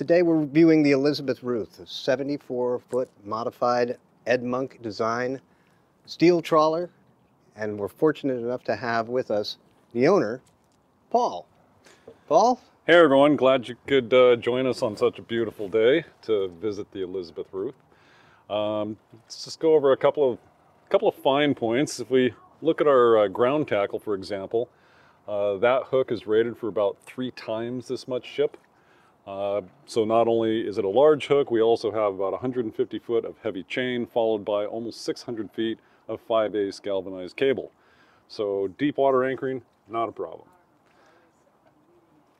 Today we're reviewing the Elizabeth Ruth, a 74-foot modified Ed Monk design steel trawler, and we're fortunate enough to have with us the owner, Paul. Paul? Hey everyone, glad you could uh, join us on such a beautiful day to visit the Elizabeth Ruth. Um, let's just go over a couple of a couple of fine points. If we look at our uh, ground tackle, for example, uh, that hook is rated for about three times this much ship. Uh, so not only is it a large hook, we also have about 150 foot of heavy chain followed by almost 600 feet of 5 ace galvanized cable. So deep water anchoring, not a problem.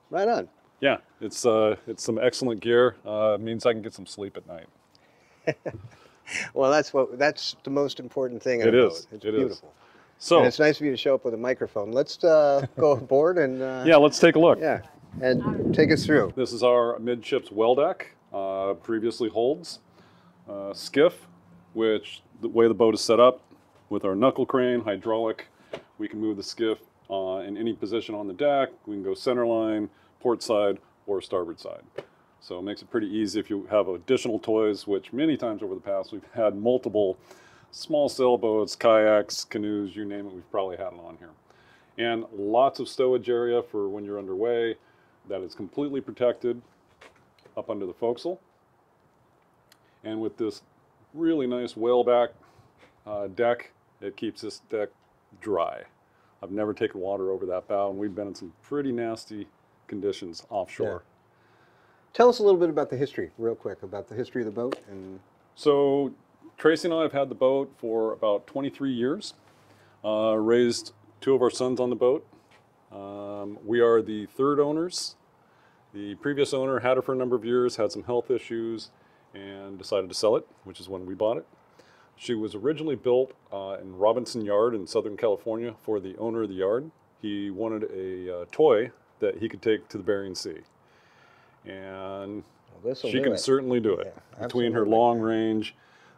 Right on. Yeah, it's uh, it's some excellent gear. Uh, means I can get some sleep at night. Well, that's what that's the most important thing. in It is. It's it is. beautiful. So And it's nice of you to show up with a microphone. Let's uh, go aboard and uh, yeah, let's take a look. yeah, and take us through. This is our midships well deck, uh, previously holds, uh, skiff, which the way the boat is set up with our knuckle crane, hydraulic, we can move the skiff uh, in any position on the deck. We can go center line, port side, or starboard side. So it makes it pretty easy if you have additional toys, which many times over the past we've had multiple small sailboats, kayaks, canoes, you name it, we've probably had it on here. And lots of stowage area for when you're underway that is completely protected up under the forecastle. And with this really nice whaleback uh, deck, it keeps this deck dry. I've never taken water over that bow, and we've been in some pretty nasty conditions offshore. Tell us a little bit about the history, real quick, about the history of the boat and So Tracy and I have had the boat for about 23 years. Uh, raised two of our sons on the boat. Um, we are the third owners. The previous owner had her for a number of years, had some health issues, and decided to sell it, which is when we bought it. She was originally built uh, in Robinson Yard in Southern California for the owner of the yard. He wanted a uh, toy that he could take to the Bering Sea. And well, she can it. certainly do it. Yeah, Between her long range,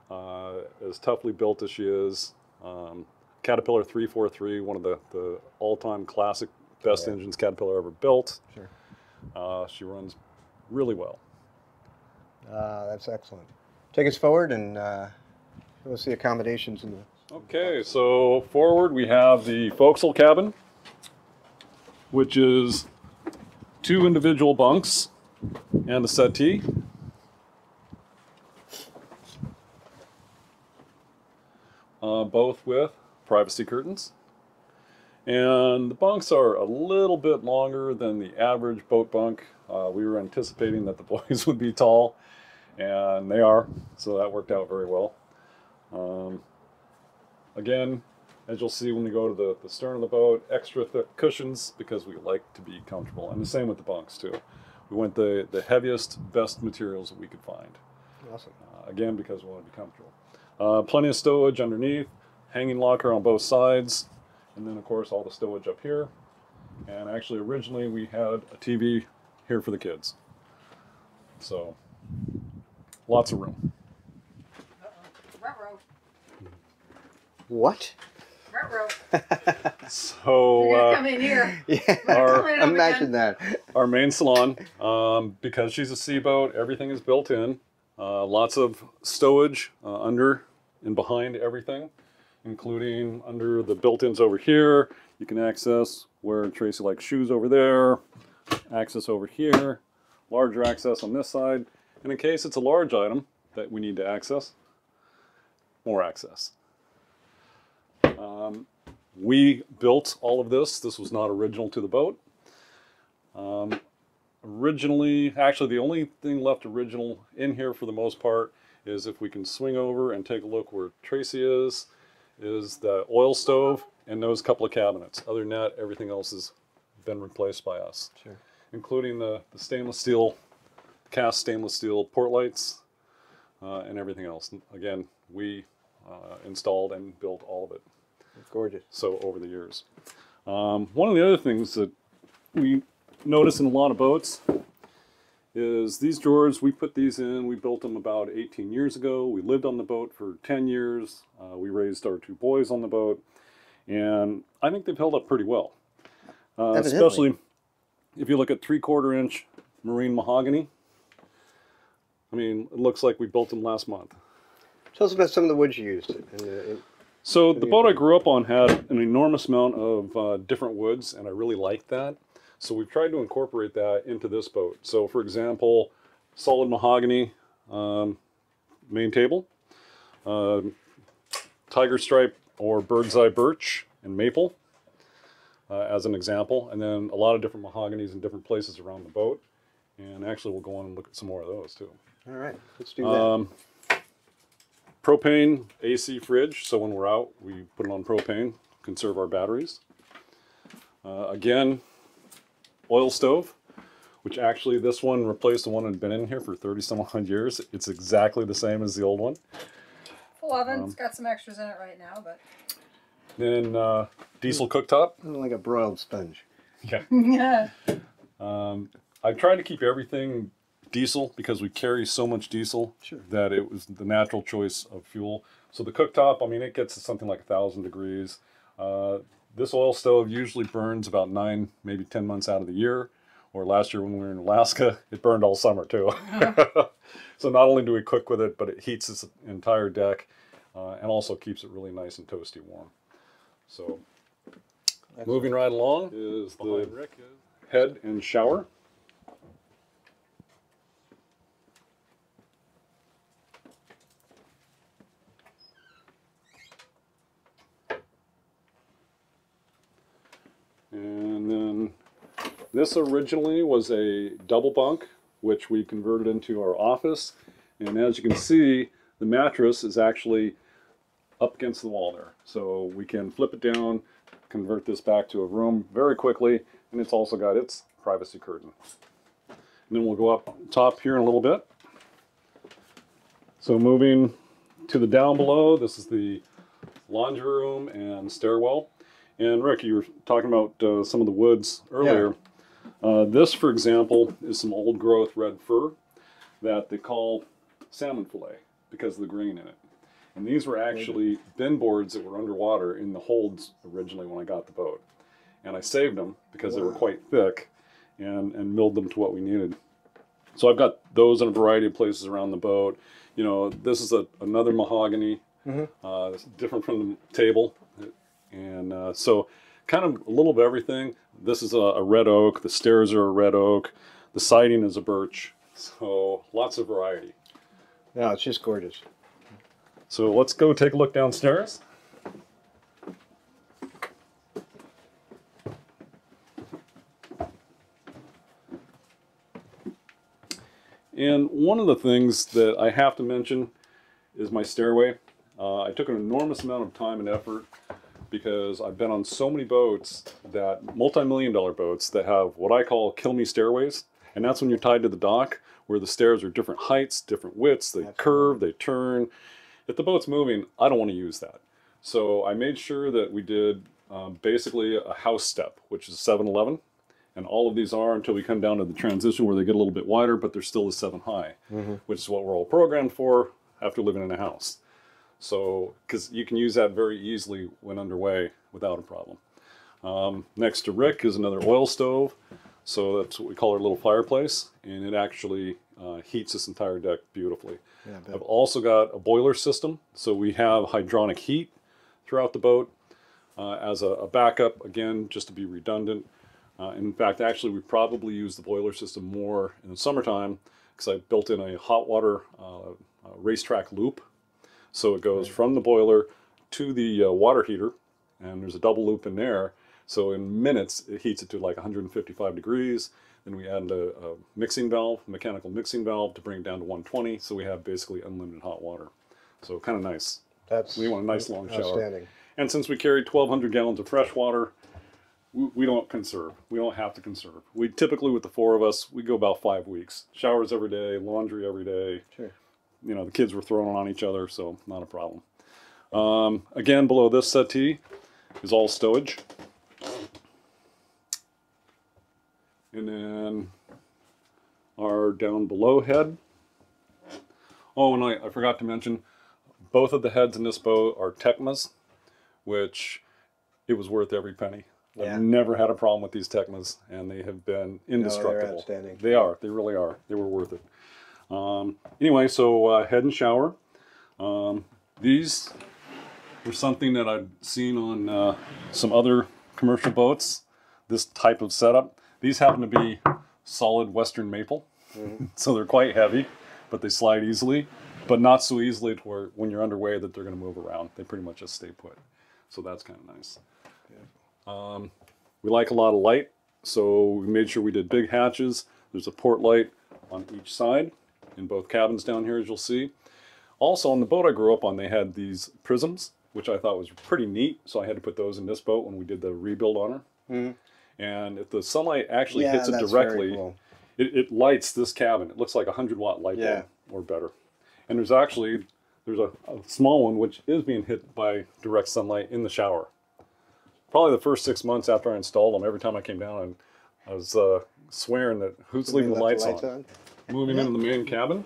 uh, as toughly built as she is, um, Caterpillar 343, one of the, the all-time classic best Yeah. engines Caterpillar ever built. Sure. Uh, she runs really well. Uh, that's excellent. Take us forward and uh, show us the accommodations in the. Okay, so forward we have the forecastle cabin, which is two individual bunks and a settee. Uh, both with privacy curtains. And the bunks are a little bit longer than the average boat bunk. Uh, we were anticipating that the boys would be tall, and they are, so that worked out very well. Um, again, as you'll see when we go to the, the stern of the boat, extra thick cushions because we like to be comfortable. And the same with the bunks too. We went the, the heaviest, best materials that we could find. Awesome. Uh, again, because we want to be comfortable. Uh, plenty of stowage underneath, hanging locker on both sides, and then of course all the stowage up here. And actually originally we had a TV here for the kids. So lots of room. Ruh-roh. What? So You're uh, come in here. yeah. Our- Clean Imagine again. that. our main salon, um, because she's a sea boat, everything is built in. Uh, lots of stowage uh, under and behind everything, including under the built-ins over here. You can access where Tracy likes shoes over there, access over here, larger access on this side. And in case it's a large item that we need to access, more access. Um, we built all of this. This was not original to the boat. Um, originally, actually, the only thing left original in here for the most part is if we can swing over and take a look where Tracy is, is the oil stove and those couple of cabinets. Other than that, everything else has been replaced by us, Sure. including the, the stainless steel, cast stainless steel port lights uh, and everything else. Again, we uh, installed and built all of it Gorgeous. so over the years. Um, one of the other things that we notice in a lot of boats is these drawers, we put these in, we built them about 18 years ago. We lived on the boat for 10 years. Uh, we raised our two boys on the boat, and I think they've held up pretty well. Uh, especially if you look at three quarter inch marine mahogany. I mean, it looks like we built them last month. Tell us about some of the woods you used. In in, So the boat I grew up on had an enormous amount of uh, different woods, and I really liked that. So we've tried to incorporate that into this boat. So, for example, solid mahogany um, main table, um tiger stripe or bird's eye birch and maple, uh, as an example, and then a lot of different mahoganies in different places around the boat. And actually, we'll go on and look at some more of those too. all right, let's do that. Um, propane AC fridge. So when we're out, we put it on propane, conserve our batteries. Uh, again, oil stove, which actually this one replaced the one that had been in here for 30 some odd years. It's exactly the same as the old one. Full oven. Um, it's got some extras in it right now, but Then uh, diesel cooktop. like a broiled sponge. Yeah. yeah. Um, I tried to keep everything diesel because we carry so much diesel Sure. that it was the natural choice of fuel. So the cooktop, I mean, it gets to something like a thousand degrees. Uh, this oil stove usually burns about nine, maybe ten months out of the year. Or last year when we were in Alaska, it burned all summer too. so not only do we cook with it, but it heats this entire deck uh, and also keeps it really nice and toasty warm. So moving right along is the head and shower. And then this originally was a double bunk, which we converted into our office. And as you can see, the mattress is actually up against the wall there. So we can flip it down, convert this back to a room very quickly, and it's also got its privacy curtain. And then we'll go up top here in a little bit. So moving to the down below, this is the laundry room and stairwell. And Rick, you were talking about uh, some of the woods earlier. Uh, this, for example, is some old growth red fir that they call salmon fillet because of the grain in it. And these were actually bin boards that were underwater in the holds originally when I got the boat. And I saved them because they were quite thick and, and milled them to what we needed. So I've got those in a variety of places around the boat. You know, this is a, another mahogany, Mhm. uh, it's different from the table. And uh, so kind of a little of everything. This is a, a red oak. The stairs are a red oak. The siding is a birch. So lots of variety. No, it's just gorgeous. So let's go take a look downstairs. And one of the things that I have to mention is my stairway. Uh, I took an enormous amount of time and effort because I've been on so many boats that multi-million dollar boats that have what I call kill me stairways. And that's when you're tied to the dock where the stairs are different heights, different widths, they curve, they turn. If the boat's moving, I don't want to use that. So I made sure that we did um, basically a house step, which is 7-Eleven. And all of these are until we come down to the transition where they get a little bit wider, but they're still a 7 high, which is what we're all programmed for after living in a house. So, because you can use that very easily when underway without a problem. Um, next to Rick is another oil stove. So that's what we call our little fireplace, and it actually uh, heats this entire deck beautifully. Yeah. I've also got a boiler system, so we have hydronic heat throughout the boat uh, as a, a backup, again, just to be redundant. Uh, in fact, actually, we probably use the boiler system more in the summertime because I built in a hot water uh, uh, racetrack loop. So it goes from the boiler to the uh, water heater, and there's a double loop in there. So in minutes, it heats it to like 155 degrees. Then we add a, a mixing valve, mechanical mixing valve, to bring it down to 120. So we have basically unlimited hot water. So kind of nice. That's We want a nice long shower. And since we carry 1,200 gallons of fresh water, we, we don't conserve. We don't have to conserve. We typically, with the four of us, we go about five weeks. Showers every day, laundry every day. Sure. You know, the kids were throwing on each other, so not a problem. Um, again, below this settee is all stowage. And then our down below head. Oh, and I, I forgot to mention, both of the heads in this boat are Tecmas, which it was worth every penny. Yeah. I've never had a problem with these Tecmas, and they have been indestructible. outstanding. They are. They really are. They were worth it. Um, anyway, so uh, head and shower. Um, these were something that I'd seen on uh, some other commercial boats. This type of setup. These happen to be solid Western maple, so they're quite heavy, but they slide easily, but not so easily to where when you're underway that they're going to move around. They pretty much just stay put. So that's kind of nice. Um, we like a lot of light, so we made sure we did big hatches. There's a port light on each side in both cabins down here, as you'll see. Also, on the boat I grew up on, they had these prisms, which I thought was pretty neat. So I had to put those in this boat when we did the rebuild on her. And if the sunlight actually hits it directly, cool. it, it lights this cabin. It looks like a hundred watt light bulb or better. And there's actually there's a, a small one which is being hit by direct sunlight in the shower. Probably the first six months after I installed them, every time I came down, I, I was uh, swearing that who's leaving the left lights, on? Moving into the main cabin.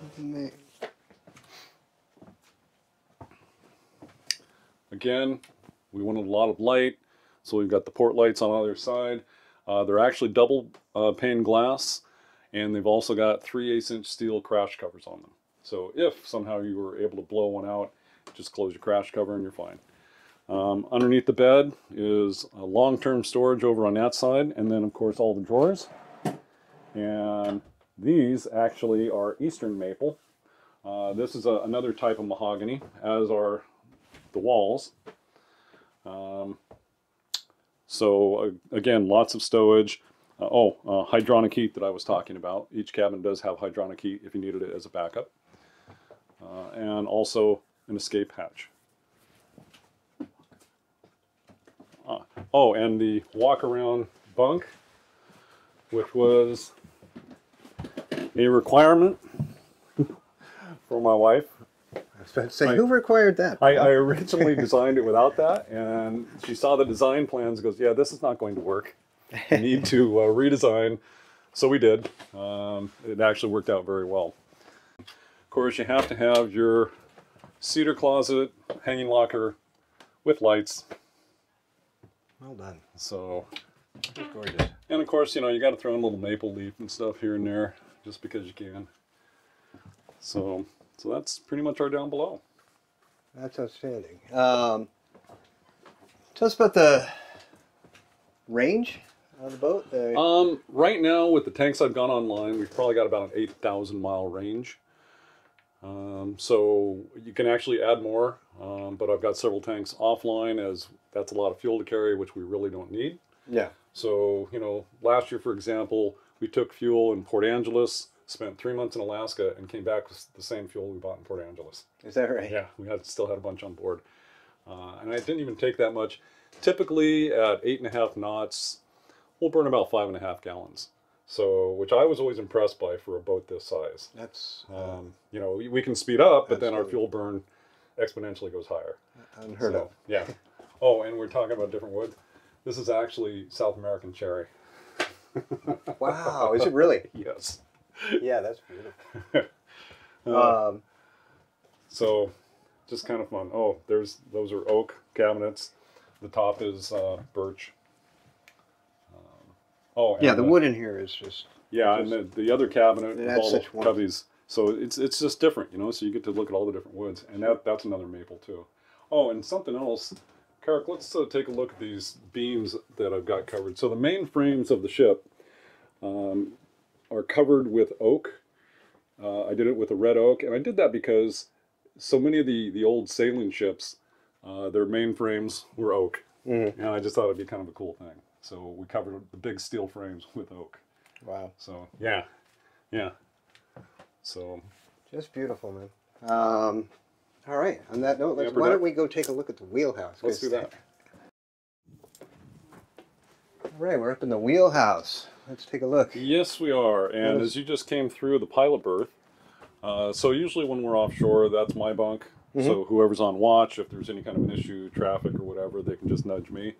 Again, we wanted a lot of light, so we've got the port lights on either side. Uh, they're actually double uh, pane glass, and they've also got 3 8 inch steel crash covers on them. So if somehow you were able to blow one out, just close your crash cover and you're fine. Um, underneath the bed is a long-term storage over on that side, and then of course all the drawers. And these actually are Eastern maple. Uh, this is a, another type of mahogany, as are the walls. Um, so uh, again, lots of stowage. Uh, oh, uh, hydronic heat that I was talking about. Each cabin does have hydronic heat if you needed it as a backup. Uh, and also an escape hatch. Uh, oh, and the walk around bunk, which was a requirement for my wife. I was about to say, I- who required that? I, I originally designed it without that, and she saw the design plans. and Goes, yeah, this is not going to work. You need to uh, redesign. So we did. Um, it actually worked out very well. Of course, you have to have your cedar closet, hanging locker with lights. well done. So, gorgeous. and of course, you know, you got to throw in a little maple leaf and stuff here and there, just because you can. So, so that's pretty much our down below. That's outstanding. Um, tell us about the range of the boat. The, Um, right now, with the tanks I've gone online, we've probably got about an 8,000 mile range. Um, so you can actually add more, um, but I've got several tanks offline as that's a lot of fuel to carry, which we really don't need. yeah. So, you know, last year, for example, we took fuel in Port Angeles, spent three months in Alaska, and came back with the same fuel we bought in Port Angeles. Is that right? Yeah, we had still had a bunch on board, uh, and I didn't even take that much. Typically, at eight and a half knots, we'll burn about five and a half gallons. So, which I was always impressed by for a boat this size. That's Um, you know, we, we can speed up, but then our fuel burn exponentially goes higher. unheard So, of. Yeah. Oh, and we're talking about different woods. This is actually South American cherry. Wow, is it really? Yes. Yeah, that's beautiful. um, So, just kind of fun. Oh, there's those are oak cabinets. The top is uh, birch. Um, oh, and yeah, the wood in here is just Yeah, and the, the other cabinet It with all the cubbies. So it's it's just different, you know. So you get to look at all the different woods, and that that's another maple too. Oh, and something else, Carrick. Let's uh, take a look at these beams that I've got covered. So the main frames of the ship um, are covered with oak. Uh, I did it with a red oak, and I did that because so many of the the old sailing ships, uh, their main frames were oak, Mhm. and I just thought it'd be kind of a cool thing. So we covered the big steel frames with oak. wow, So yeah, yeah. So just beautiful, man. Um, all right. On that note, let's, why don't we go take a look at the wheelhouse? let's do that. All right, we're up in the wheelhouse. Let's take a look. Yes, we are. And Yes. as you just came through the pilot berth, uh, so usually when we're offshore, that's my bunk. So whoever's on watch, if there's any kind of an issue, traffic or whatever, they can just nudge me.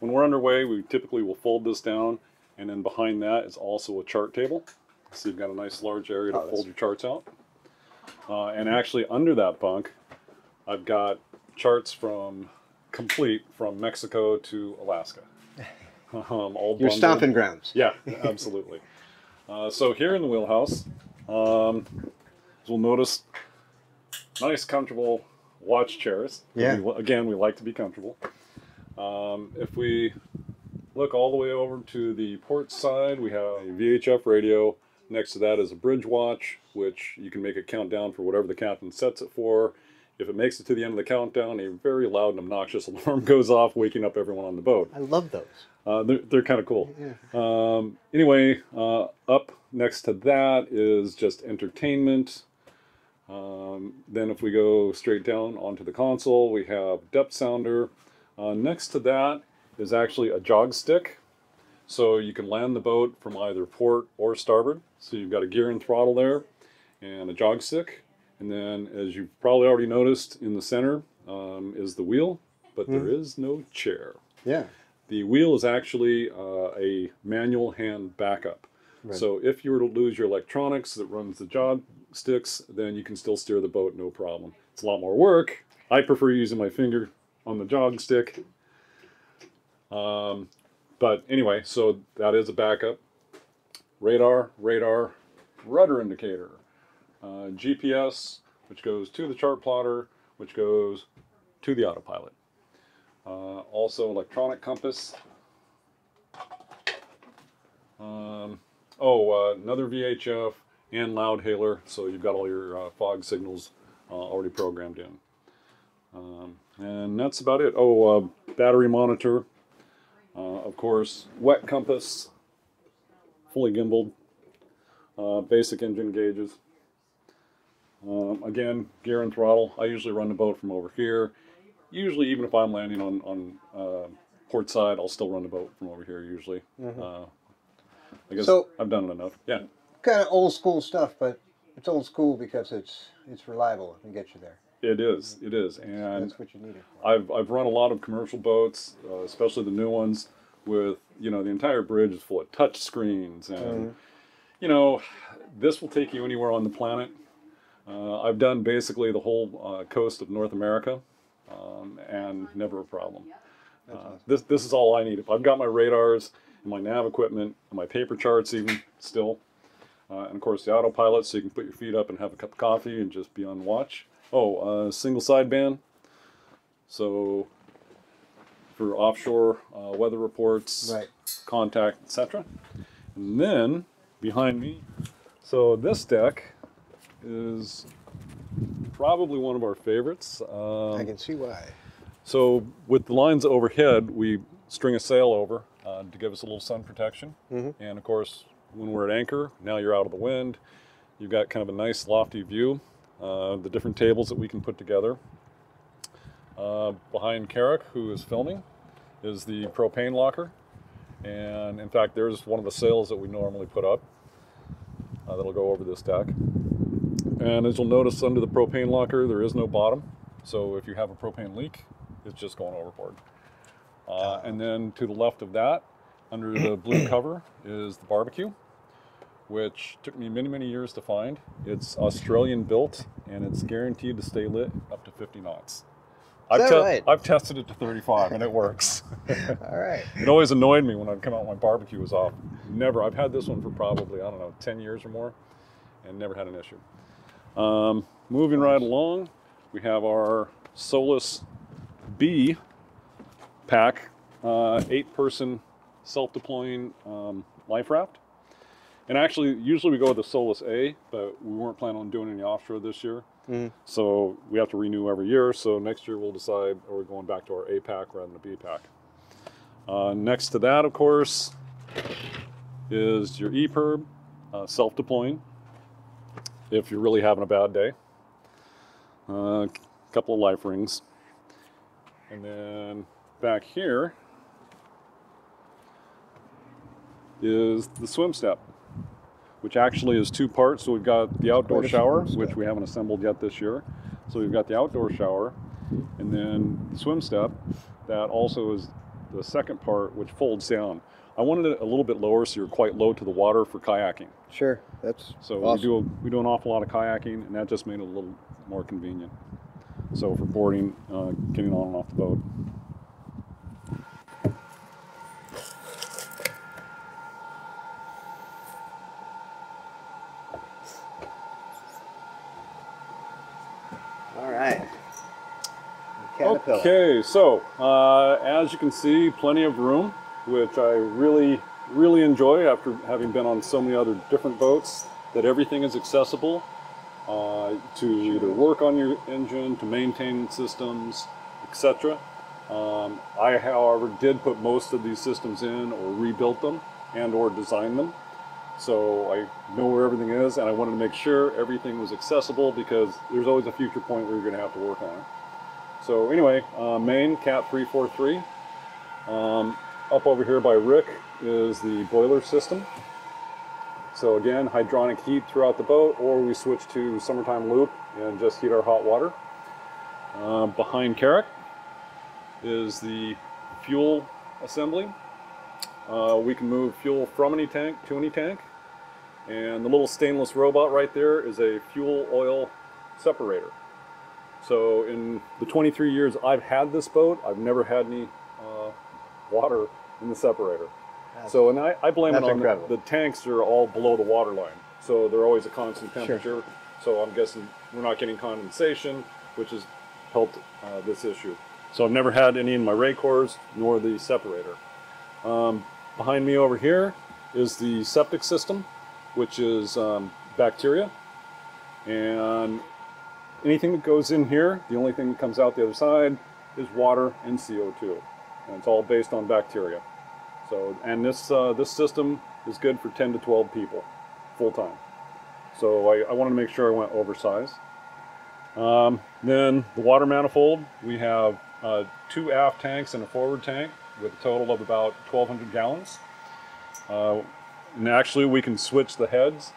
When we're underway, we typically will fold this down, and then behind that is also a chart table. So you've got a nice large area to Oh, fold your charts out. Uh, and actually under that bunk, I've got charts from complete from Mexico to Alaska. Um, all Your bundled. stomping grounds. Yeah, absolutely. uh, so here in the wheelhouse, um, as we'll notice, nice, comfortable watch chairs. Yeah. We- again, we like to be comfortable. Um, if we look all the way over to the port side, we have a VHF radio. Next to that is a bridge watch, which you can make a countdown for whatever the captain sets it for. If it makes it to the end of the countdown, a very loud and obnoxious alarm goes off, waking up everyone on the boat. I love those. Uh, they're they're kind of cool. Um, anyway, uh, up next to that is just entertainment. Um, then if we go straight down onto the console, we have depth sounder. Uh, next to that is actually a jog stick. So you can land the boat from either port or starboard. So you've got a gear and throttle there and a jog stick. And then as you've probably already noticed in the center um, is the wheel, but there is no chair. Yeah. The wheel is actually uh, a manual hand backup. So if you were to lose your electronics that runs the joysticks, then you can still steer the boat no problem. It's a lot more work. I prefer using my finger on the jog stick. Um, but anyway, so that is a backup. Radar, radar, rudder indicator, uh, GPS, which goes to the chart plotter, which goes to the autopilot. Uh, also electronic compass. Um, oh, uh, another VHF and loud hailer, so you've got all your uh, fog signals uh, already programmed in. Um, and that's about it. Oh, uh, battery monitor, uh, of course, wet compass, fully gimbaled, basic engine gauges. Um, again, gear and throttle. I usually run the boat from over here. Usually, even if I'm landing on on uh, port side, I'll still run the boat from over here. Usually, uh, I guess So- I've done it enough. Yeah, Kind of old school stuff, but it's old school because it's it's reliable and gets you there. it is. It is, and That's what you need. I've I've run a lot of commercial boats, uh, especially the new ones, with you know the entire bridge is full of touch screens, and you know this will take you anywhere on the planet. Uh, I've done basically the whole uh, coast of North America, um, and never a problem. Uh, this this is all I need. If I've got my radars, and my nav equipment, and my paper charts, even still, uh, and of course the autopilot, so you can put your feet up and have a cup of coffee and just be on watch. Oh, uh, single sideband. So for offshore uh, weather reports, Right. contact, etc. And then behind me, so this deck is probably one of our favorites. Um, I can see why. so with the lines overhead, we string a sail over uh, to give us a little sun protection. And of course, when we're at anchor, now you're out of the wind. You've got kind of a nice lofty view. Uh, the different tables that we can put together. Uh, behind Carrick, who is filming, is the propane locker. And in fact, there's one of the sails that we normally put up uh, that'll go over this deck. And as you'll notice under the propane locker, there is no bottom. So if you have a propane leak, it's just going overboard. Uh, and then to the left of that, under the blue cover, is the barbecue, which took me many, many years to find. It's Australian built and it's guaranteed to stay lit up to 50 knots. I've, that right? I've tested it to 35 and it works. All right. it always annoyed me when I'd come out my barbecue was off. Never. I've had this one for probably, I don't know, 10 years or more and never had an issue. Um, moving right along, we have our SOLAS B pack, uh, eight person self deploying um, life raft. And actually, usually we go with the SOLAS A, but we weren't planning on doing any offshore this year. So we have to renew every year. So next year we'll decide are we going back to our A pack rather than a B pack. Uh, next to that, of course, is your EPIRB, uh, self deploying, if you're really having a bad day. A uh, couple of life rings. And then back here is the swim step, which actually is two parts. So we've got the outdoor shower, which we haven't assembled yet this year. So we've got the outdoor shower, and then the swim step. That also is the second part, which folds down. I wanted it a little bit lower, so you're quite low to the water for kayaking. Sure. That's So awesome. we do a, we do an awful lot of kayaking, and that just made it a little more convenient. So for boarding, uh, getting on and off the boat. All right. Caterpillar. Okay, so uh, as you can see, plenty of room, which I really, really enjoy after having been on so many other different boats. That everything is accessible uh, to either work on your engine, to maintain systems, etc. Um, I, however, did put most of these systems in, or rebuilt them, and/or designed them. So I know where everything is, and I wanted to make sure everything was accessible because there's always a future point where you're going to have to work on it. So anyway, uh, main cat 343. Um, up over here by Rick is the boiler system. So again, hydronic heat throughout the boat, or we switch to summertime loop and just heat our hot water. Uh, behind Carrick is the fuel assembly. Uh, we can move fuel from any tank to any tank. And the little stainless robot right there is a fuel oil separator. So in the 23 years I've had this boat, I've never had any uh, water in the separator. That's- So, and I, I blame it on the, incredible. the tanks are all below the water line. So they're always a constant temperature. So I'm guessing we're not getting condensation, which has helped uh, this issue. So I've never had any in my Racors, nor the separator. Um, behind me over here is the septic system, which is um, bacteria. And anything that goes in here, the only thing that comes out the other side is water and CO2. And it's all based on bacteria. So, and this, uh, this system is good for 10 to 12 people, full time. So I, I wanted to make sure I went oversized. Um, then the water manifold, we have uh, two aft tanks and a forward tank with a total of about 1,200 gallons. Uh, and actually, we can switch the heads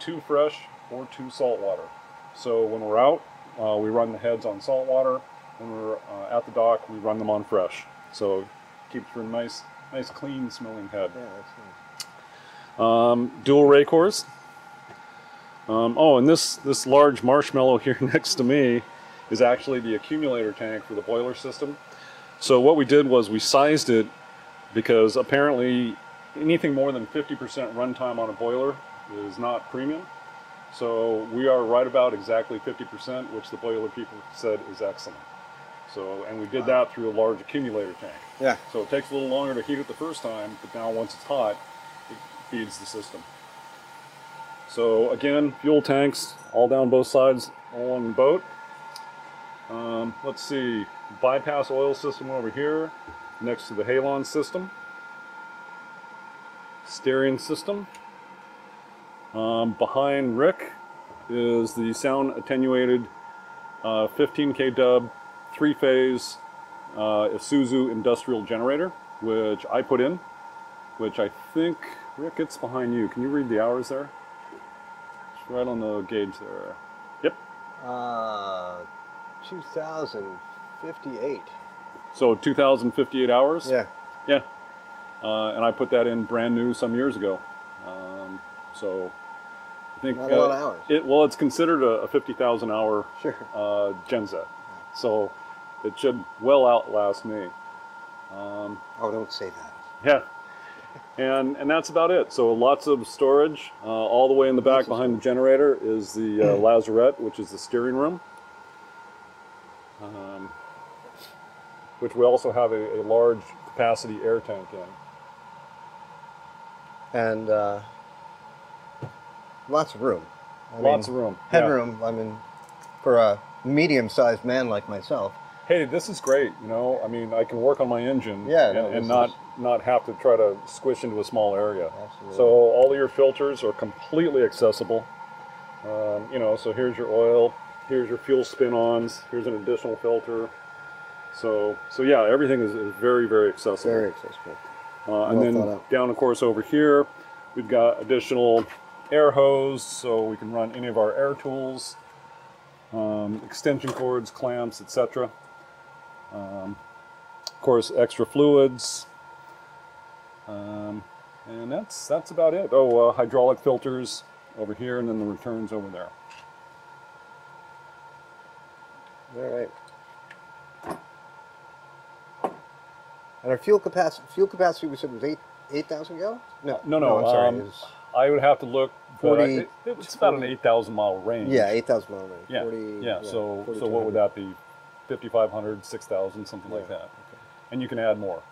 to fresh or to salt water. So when we're out, uh, we run the heads on salt water. When we're uh, at the dock, we run them on fresh. So keeps a nice, nice, clean smelling head. Yeah, that's nice. Um, dual Racors. Um, oh, and this this large marshmallow here next to me is actually the accumulator tank for the boiler system. So what we did was we sized it because apparently anything more than 50% runtime on a boiler is not premium. So we are right about exactly 50%, which the boiler people said is excellent. So, and we did that through a large accumulator tank. Yeah. So it takes a little longer to heat it the first time, but now once it's hot, it feeds the system. So again, fuel tanks all down both sides along the boat. Um, let's see, bypass oil system over here next to the halon system. Steering system. Um, behind Rick is the sound attenuated uh, 15k dub three phase uh, Isuzu industrial generator, which I put in, which I think, Rick, it's behind you. Can you read the hours there? It's right on the gauge there. Yep. Uh, 2058. So 2,058 hours. Yeah. Yeah. Uh, and I put that in brand new some years ago. Um, so I think Not a lot uh, of hours. It well, it's considered a, a 50,000 hour Sure. uh, genset. So it should well outlast me. Um, Oh, don't say that. Yeah. And and that's about it. So lots of storage. Uh, all the way in the back behind the generator is the uh, lazarette, which is the steering room. Um, which we also have a, a large capacity air tank in. And uh, lots of room. I Lots mean, of room. Yeah. Headroom. I mean, for a medium-sized man like myself. Hey, this is great. You know, I mean, I can work on my engine Yeah, and, no, and not is- not have to try to squish into a small area. Absolutely. So all of your filters are completely accessible. Um, you know, so here's your oil, here's your fuel spin-ons, here's an additional filter. So, so yeah, everything is, is very, very accessible. Very accessible. Uh, and well then down, of course, over here, we've got additional air hose, so we can run any of our air tools, um, extension cords, clamps, etc. Um, of course, extra fluids, um, and that's that's about it. Oh, uh, hydraulic filters over here, and then the returns over there. All right. And our fuel capacity, fuel capacity, we said was eight eight thousand gallons. No, No, no, I'm sorry. um, it I would have to look. but I- 40 it- it's about an 8,000 mile range. Yeah, 8,000 mile range. Yeah, 40, yeah. So, so what would that be? 5,500, 6,000, something like Yeah, that. And you can add more.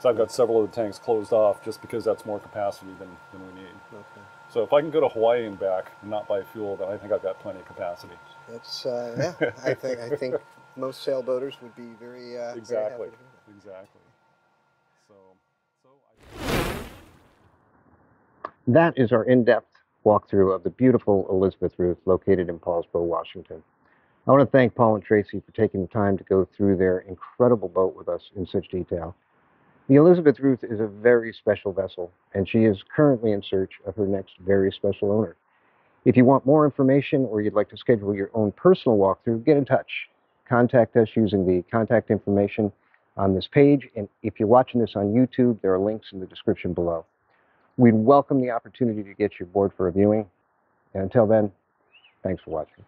So I've got several of the tanks closed off just because that's more capacity than, than we need. Okay. So if I can go to Hawaii and back and not buy fuel, then I think I've got plenty of capacity. That's uh, yeah. I think I think most sailboaters would be very uh, very happy Exactly. to hear Exactly. So, so I, that. That is our in-depth walkthrough of the beautiful Elizabeth Ruth located in Poulsbo, Washington. I want to thank Paul and Tracy for taking the time to go through their incredible boat with us in such detail. The Elizabeth Ruth is a very special vessel, and she is currently in search of her next very special owner. If you want more information or you'd like to schedule your own personal walkthrough, get in touch. Contact us using the contact information on this page, and if you're watching this on YouTube, there are links in the description below. We'd welcome the opportunity to get you aboard for a viewing. And until then, thanks for watching.